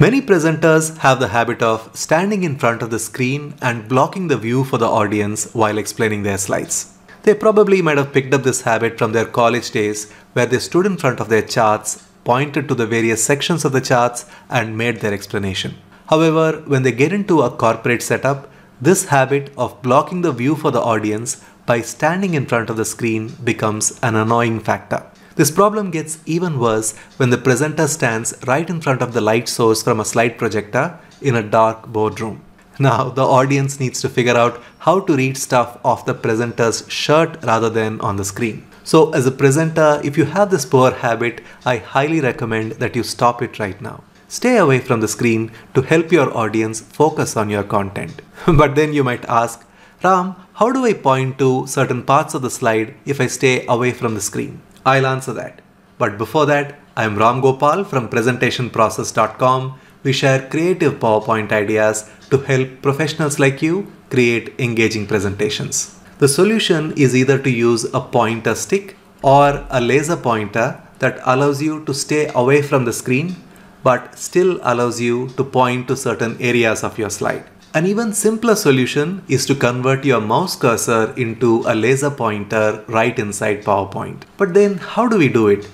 Many presenters have the habit of standing in front of the screen and blocking the view for the audience while explaining their slides. They probably might have picked up this habit from their college days where they stood in front of their charts, pointed to the various sections of the charts and made their explanation. However, when they get into a corporate setup, this habit of blocking the view for the audience by standing in front of the screen becomes an annoying factor. This problem gets even worse when the presenter stands right in front of the light source from a slide projector in a dark boardroom. Now, the audience needs to figure out how to read stuff off the presenter's shirt rather than on the screen. So, as a presenter, if you have this poor habit, I highly recommend that you stop it right now. Stay away from the screen to help your audience focus on your content. but then you might ask, Ram, how do I point to certain parts of the slide if I stay away from the screen? I'll answer that. But before that, I'm Ramgopal from presentationprocess.com. We share creative PowerPoint ideas to help professionals like you create engaging presentations. The solution is either to use a pointer stick or a laser pointer that allows you to stay away from the screen but still allows you to point to certain areas of your slide. An even simpler solution is to convert your mouse cursor into a laser pointer right inside PowerPoint. But then how do we do it?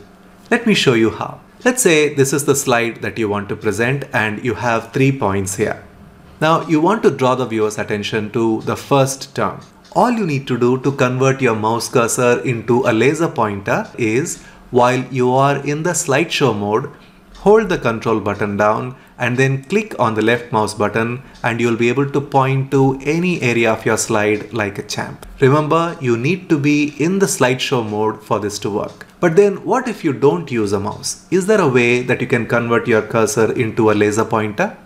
Let me show you how. Let's say this is the slide that you want to present and you have three points here. Now you want to draw the viewer's attention to the first term. All you need to do to convert your mouse cursor into a laser pointer is while you are in the slideshow mode, hold the control button down and then click on the left mouse button and you'll be able to point to any area of your slide like a champ. Remember, you need to be in the slideshow mode for this to work. But then what if you don't use a mouse? Is there a way that you can convert your cursor into a laser pointer?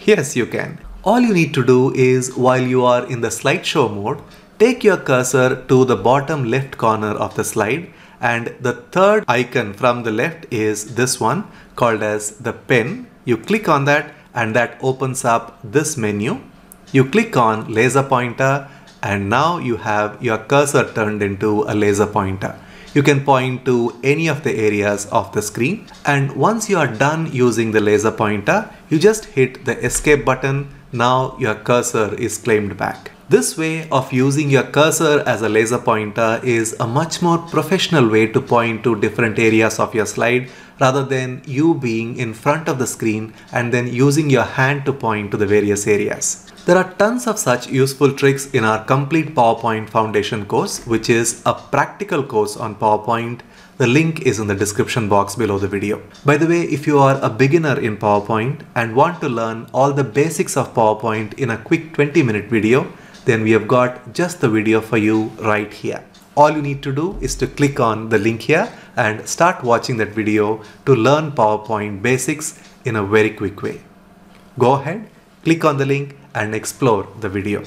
Yes, you can. All you need to do is while you are in the slideshow mode, take your cursor to the bottom left corner of the slide and the third icon from the left is this one called as the pen. You click on that and that opens up this menu. You click on laser pointer and now you have your cursor turned into a laser pointer. You can point to any of the areas of the screen and once you are done using the laser pointer, you just hit the escape button. Now your cursor is claimed back. This way of using your cursor as a laser pointer is a much more professional way to point to different areas of your slide rather than you being in front of the screen and then using your hand to point to the various areas. There are tons of such useful tricks in our complete PowerPoint Foundation course, which is a practical course on PowerPoint. The link is in the description box below the video. By the way, if you are a beginner in PowerPoint and want to learn all the basics of PowerPoint in a quick 20 minute video, then we have got just the video for you right here. All you need to do is to click on the link here and start watching that video to learn PowerPoint basics in a very quick way. Go ahead, click on the link and explore the video.